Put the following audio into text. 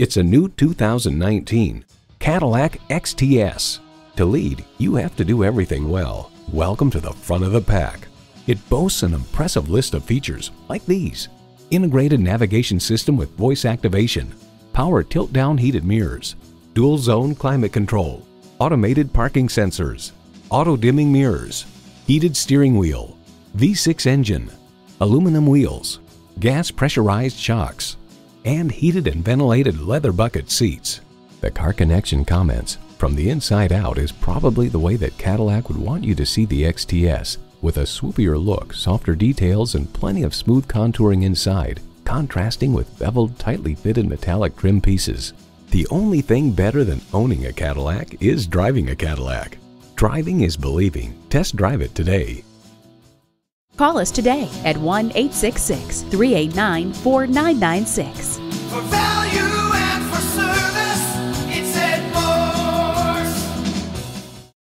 It's a new 2019 Cadillac XTS. To lead, you have to do everything well. Welcome to the front of the pack. It boasts an impressive list of features like these. Integrated navigation system with voice activation, power tilt-down heated mirrors, dual zone climate control, automated parking sensors, auto-dimming mirrors, heated steering wheel, V6 engine, aluminum wheels, gas pressurized shocks, and heated and ventilated leather bucket seats. The Car Connection comments, from the inside out is probably the way that Cadillac would want you to see the XTS, with a swoopier look, softer details, and plenty of smooth contouring inside, contrasting with beveled, tightly fitted metallic trim pieces. The only thing better than owning a Cadillac is driving a Cadillac. Driving is believing. Test drive it today. Call us today at 1 866 389 4996.